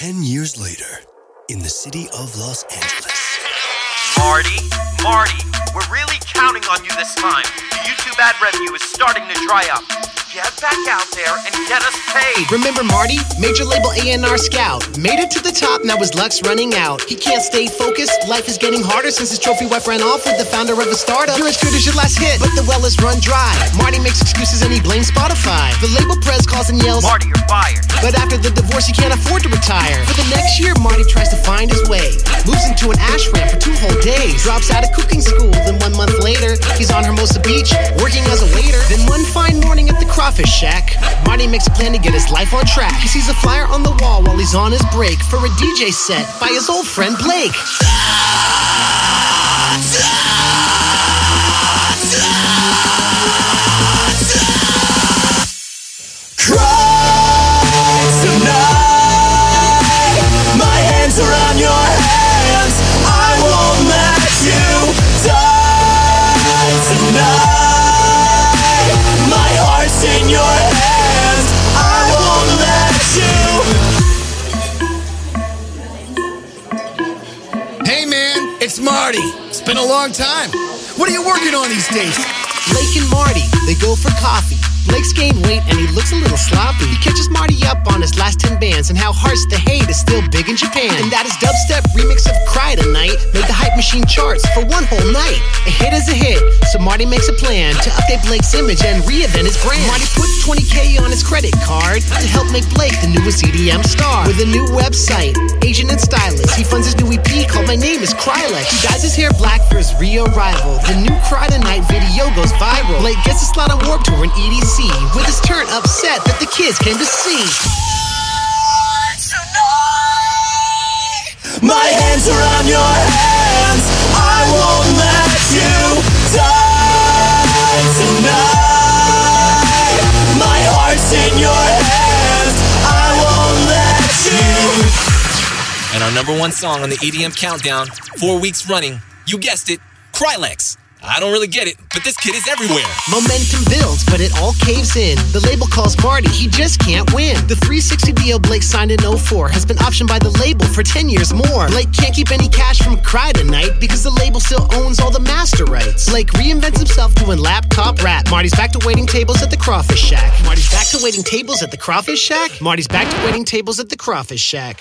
Ten years later, in the city of Los Angeles. Marty, Marty, we're really counting on you this time. YouTube ad revenue is starting to dry up. Get back out there and get us paid. Remember Marty? Major label A&R scout. Made it to the top, now his luck's running out. He can't stay focused, life is getting harder since his trophy wife ran off with the founder of a startup. You're as good as your last hit, but the well is run dry. Marty makes excuses and he blames Spotify. The label press calls and yells, Marty, you're fired. But after the divorce, he can't afford to retire. For the next year, Marty tries to find his way. Moves into an ashram for two whole days. Drops out of cooking school, then one month later, he's on Hermosa Beach, working as a waiter. Then one fine morning at the Crawfish Shack, Marty makes a plan to get his life on track. He sees a flyer on the wall while he's on his break for a DJ set by his old friend Blake. It's Marty. It's been a long time. What are you working on these days? Blake and Marty, they go for coffee. Blake's gained weight and he looks a little sloppy. He catches Marty up on his last 10 bands and how Hearts the Hate is still big in Japan. And that his dubstep remix of Cry Tonight made the Hype Machine charts for one whole night. A hit is a hit, so Marty makes a plan to update Blake's image and reinvent his brand. Marty puts 20k on his credit card to help make Blake the newest EDM star. With a new website, agent and stylist, he funds his new EP called My Name is Krylex. He dyes his hair black for his emo revival. The new Cry Tonight video goes viral. Blake gets a slot on Warped Tour in EDC with his turn upset that the kids came to see. My hands around your hands. I won't let you die tonight. My heart's in your hands. I won't let you. And our number one song on the EDM countdown, four weeks running, you guessed it, Krylex. I don't really get it, but this kid is everywhere. Momentum builds, but it all caves in. The label calls Marty, he just can't win. The 360 deal Blake signed in 04 has been optioned by the label for 10 years more. Blake can't keep any cash from Cry Tonight because the label still owns all the master rights. Blake reinvents himself doing laptop rap. Marty's back to waiting tables at the Crawfish Shack. Marty's back to waiting tables at the Crawfish Shack. Marty's back to waiting tables at the Crawfish Shack.